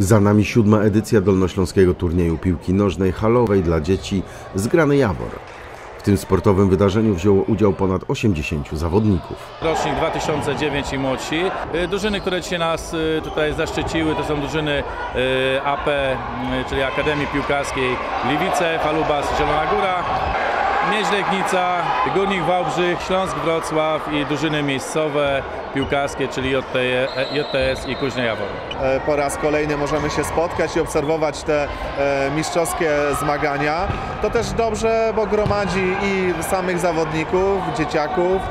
Za nami siódma edycja dolnośląskiego turnieju piłki nożnej halowej dla dzieci z Grany Jawor. W tym sportowym wydarzeniu wzięło udział ponad 80 zawodników. Rocznik 2009 i młodsi. Y, Drużyny, które dzisiaj nas y, tutaj zaszczyciły, to są drużyny y, AP, czyli Akademii Piłkarskiej Gliwice, Falubas, Zielona Góra, Miedź Legnica, Górnik Wałbrzych, Śląsk Wrocław i drużyny miejscowe piłkarskie, czyli JTS i Kuźnia Jawor. E, po raz kolejny możemy się spotkać i obserwować te e, mistrzowskie zmagania. To też dobrze, bo gromadzi i samych zawodników, dzieciaków,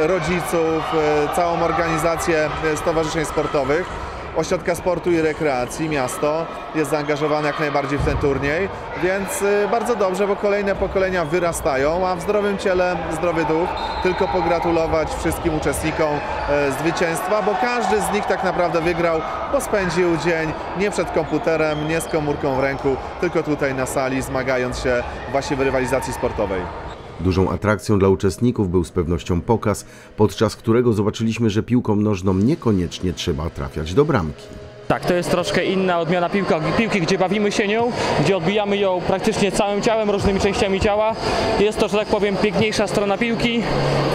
e, rodziców, e, całą organizację e, stowarzyszeń sportowych. Ośrodka Sportu i Rekreacji, miasto jest zaangażowane jak najbardziej w ten turniej, więc y, bardzo dobrze, bo kolejne pokolenia wyrastają, a w zdrowym ciele zdrowy duch. Tylko pogratulować wszystkim uczestnikom e, zwycięstwa, bo każdy z nich tak naprawdę wygrał, bo spędził dzień nie przed komputerem, nie z komórką w ręku, tylko tutaj na sali, zmagając się właśnie w rywalizacji sportowej. Dużą atrakcją dla uczestników był z pewnością pokaz, podczas którego zobaczyliśmy, że piłką nożną niekoniecznie trzeba trafiać do bramki. Tak, to jest troszkę inna odmiana piłka, piłki, gdzie bawimy się nią, gdzie odbijamy ją praktycznie całym ciałem, różnymi częściami ciała. Jest to, że tak powiem, piękniejsza strona piłki.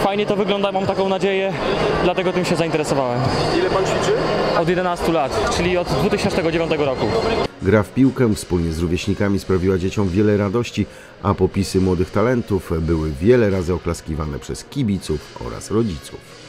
Fajnie to wygląda, mam taką nadzieję, dlatego tym się zainteresowałem. Ile pan ćwiczy? Od 11 lat, czyli od 2009 roku. Gra w piłkę wspólnie z rówieśnikami sprawiła dzieciom wiele radości, a popisy młodych talentów były wiele razy oklaskiwane przez kibiców oraz rodziców.